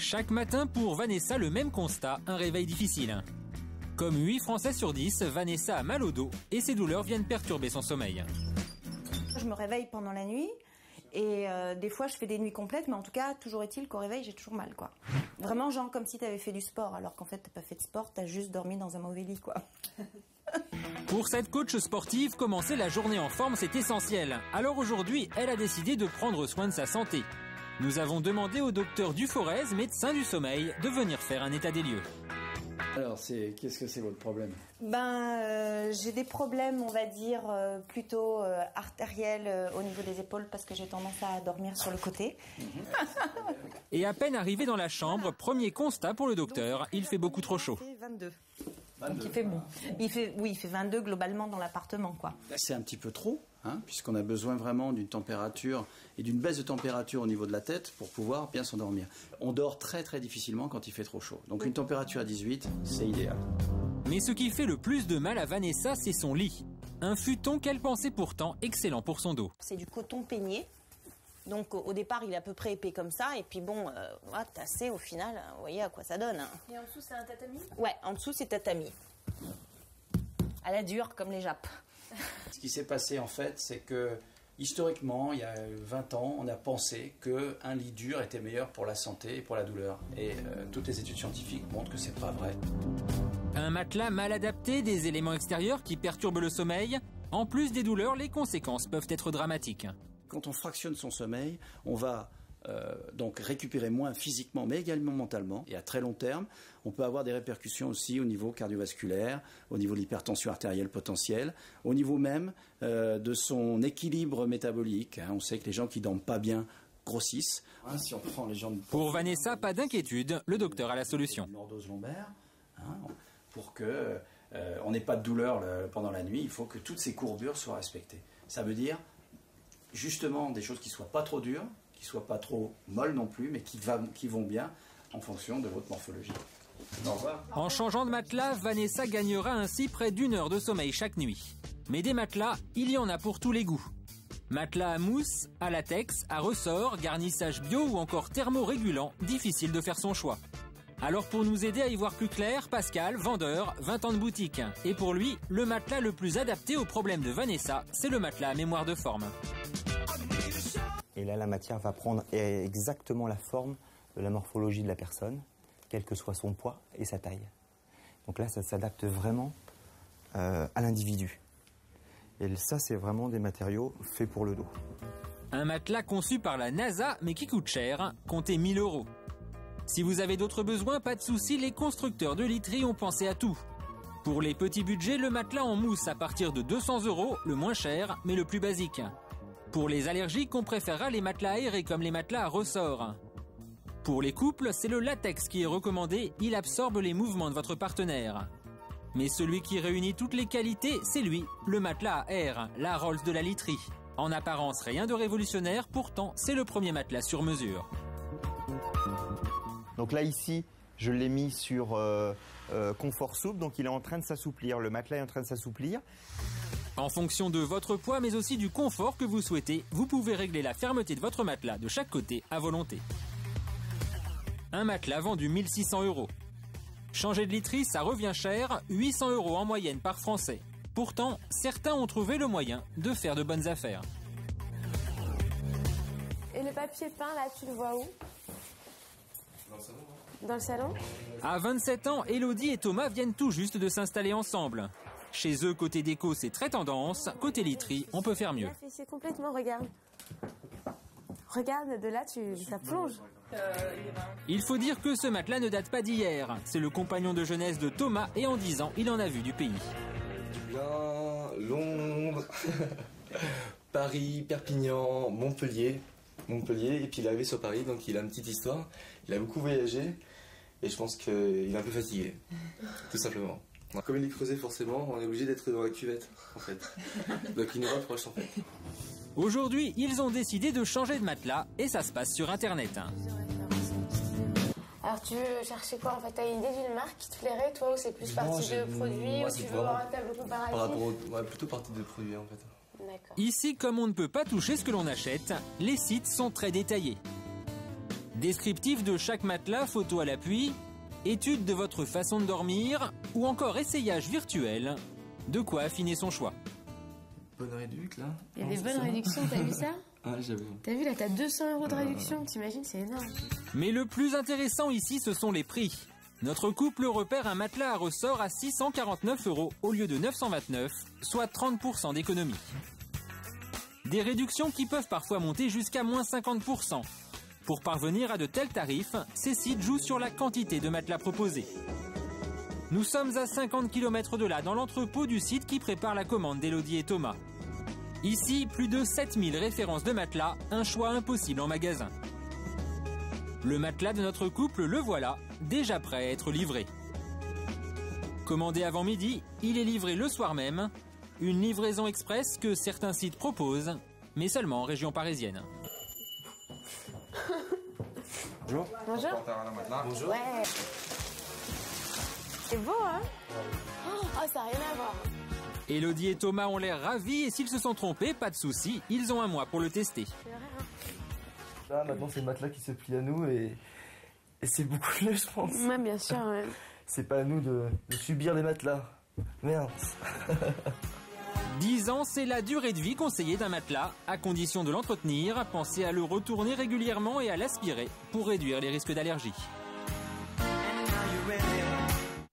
Chaque matin pour Vanessa, le même constat, un réveil difficile. Comme 8 Français sur 10, Vanessa a mal au dos et ses douleurs viennent perturber son sommeil. Je me réveille pendant la nuit et euh, des fois je fais des nuits complètes, mais en tout cas, toujours est-il qu'au réveil, j'ai toujours mal, quoi. Vraiment, genre comme si tu avais fait du sport, alors qu'en fait, t'as pas fait de sport, t'as juste dormi dans un mauvais lit, quoi. Pour cette coach sportive, commencer la journée en forme, c'est essentiel. Alors aujourd'hui, elle a décidé de prendre soin de sa santé. Nous avons demandé au docteur Duforez, médecin du sommeil, de venir faire un état des lieux. Alors, c'est qu'est-ce que c'est votre problème? Ben, euh, j'ai des problèmes, on va dire, euh, plutôt euh, artériels euh, au niveau des épaules parce que j'ai tendance à dormir sur le côté. Et à peine arrivé dans la chambre, premier constat pour le docteur, il fait beaucoup trop chaud. Il fait 22. Donc il fait bon. Il fait, oui, il fait 22 globalement dans l'appartement, quoi. C'est un petit peu trop, hein, puisqu'on a besoin vraiment d'une température et d'une baisse de température au niveau de la tête pour pouvoir bien s'endormir. On dort très très difficilement quand il fait trop chaud. Donc une température à 18, c'est idéal. Mais ce qui fait le plus de mal à Vanessa, c'est son lit. Un futon qu'elle pensait pourtant excellent pour son dos. C'est du coton peigné. Donc au départ, il est à peu près épais comme ça. Et puis bon, euh, tassé au final, hein, vous voyez à quoi ça donne. hein. Et en dessous, c'est un tatami? Ouais, en dessous, c'est tatami. À la dure, comme les jappes. Ce qui s'est passé en fait, c'est que historiquement, il y a 20 ans, on a pensé qu'un lit dur était meilleur pour la santé et pour la douleur. Et euh, toutes les études scientifiques montrent que c'est pas vrai. Un matelas mal adapté, des éléments extérieurs qui perturbent le sommeil. En plus des douleurs, les conséquences peuvent être dramatiques. Quand on fractionne son sommeil, on va euh, donc récupérer moins physiquement, mais également mentalement. Et à très long terme, on peut avoir des répercussions aussi au niveau cardiovasculaire, au niveau de l'hypertension artérielle potentielle, au niveau même euh, de son équilibre métabolique. hein. On sait que les gens qui dorment pas bien grossissent. Hein, si on prend les gens de Pour Vanessa, pas d'inquiétude, le docteur a la solution. une lombaire, hein, pour que euh, on n'ait pas de douleur le- pendant la nuit, il faut que toutes ces courbures soient respectées. Ça veut dire justement des choses qui soient pas trop dures, qui pas trop molles non plus, mais qui, vont bien en fonction de votre morphologie. En changeant de matelas, Vanessa gagnera ainsi près d'une heure de sommeil chaque nuit. Mais des matelas, il y en a pour tous les goûts. Matelas à mousse, à latex, à ressort, garnissage bio ou encore thermorégulant, difficile de faire son choix. Alors pour nous aider à y voir plus clair, Pascal, vendeur, 20 ans de boutique. Et pour lui, le matelas le plus adapté au problème de Vanessa, c'est le matelas à mémoire de forme. Et là, la matière va prendre exactement la forme de la morphologie de la personne, quel que soit son poids et sa taille. Donc là, ça s'adapte vraiment euh, à l'individu. Et ça, c'est vraiment des matériaux faits pour le dos. Un matelas conçu par la NASA mais qui coûte cher, comptez 1000 euros. Si vous avez d'autres besoins, pas de soucis, les constructeurs de literie ont pensé à tout. Pour les petits budgets, le matelas en mousse à partir de 200 euros, le moins cher, mais le plus basique. Pour les allergiques, on préférera les matelas aérés comme les matelas à ressort. Pour les couples, c'est le latex qui est recommandé, il absorbe les mouvements de votre partenaire. Mais celui qui réunit toutes les qualités, c'est lui, le matelas à air, la Rolls de la literie. En apparence, rien de révolutionnaire, pourtant, c'est le premier matelas sur mesure. Donc là, ici, je l'ai mis sur euh, euh, confort souple, donc il est en train de s'assouplir. Le matelas est en train de s'assouplir. En fonction de votre poids, mais aussi du confort que vous souhaitez, vous pouvez régler la fermeté de votre matelas de chaque côté à volonté. Un matelas vendu 1600 euros. Changer de literie, ça revient cher, 800 euros en moyenne par Français. Pourtant, certains ont trouvé le moyen de faire de bonnes affaires. Et le papier peint, là, tu le vois où? Dans le salon À 27 ans, Elodie et Thomas viennent tout juste de s'installer ensemble. Chez eux, côté déco, c'est très tendance. Côté literie, on peut faire mieux. C'est complètement, regarde. Regarde, de là, tu, ça plonge. Il faut dire que ce matelas ne date pas d'hier. C'est le compagnon de jeunesse de Thomas et en 10 ans, il en a vu du pays. Bien, Londres, Paris, Perpignan, Montpellier. Montpellier, et puis il est arrivé sur Paris, donc il a une petite histoire. Il a beaucoup voyagé, et je pense qu'il est un peu fatigué, tout simplement. Comme il est creusé, forcément, on est obligé d'être dans la cuvette, en fait. Donc il nous rapproche, en fait. Aujourd'hui, ils ont décidé de changer de matelas et ça se passe sur Internet. hein. Alors, tu veux chercher quoi En fait, t'as une idée d'une marque qui te plairait, toi, ou c'est plus partie j'ai- de produits, moi, ou c'est tu veux vraiment voir un tableau comparatif? Par rapport au... ouais, plutôt partie de produits, en fait. D'accord. Ici, comme on ne peut pas toucher ce que l'on achète, les sites sont très détaillés. Descriptif de chaque matelas, photo à l'appui, étude de votre façon de dormir ou encore essayage virtuel. De quoi affiner son choix. Bonne réduc là. Il y a Non, des bonnes réductions, t'as vu ça Ah, j'avais. T'as vu là, t'as 200 euros de réduction, t'imagines, c'est énorme. Mais le plus intéressant ici, ce sont les prix. Notre couple repère un matelas à ressort à 649 euros au lieu de 929, soit 30% d'économie. Des réductions qui peuvent parfois monter jusqu'à moins 50%. Pour parvenir à de tels tarifs, ces sites jouent sur la quantité de matelas proposés. Nous sommes à 50 km de là, dans l'entrepôt du site qui prépare la commande d'Elodie et Thomas. Ici, plus de 7000 références de matelas, un choix impossible en magasin. Le matelas de notre couple, le voilà, déjà prêt à être livré. Commandé avant midi, il est livré le soir même. Une livraison express que certains sites proposent, mais seulement en région parisienne. Bonjour. Bonjour. Ouais. C'est beau, hein Oh, ça n'a rien à voir. Elodie et Thomas ont l'air ravis et s'ils se sont trompés, pas de souci, ils ont un mois pour le tester. Là, maintenant, c'est le matelas qui se plie à nous et, et c'est beaucoup mieux, je pense. Ouais, bien sûr. ouais. C'est pas à nous de, de subir les matelas. Merde. 10 ans, c'est la durée de vie conseillée d'un matelas. À condition de l'entretenir, pensez à le retourner régulièrement et à l'aspirer pour réduire les risques d'allergie.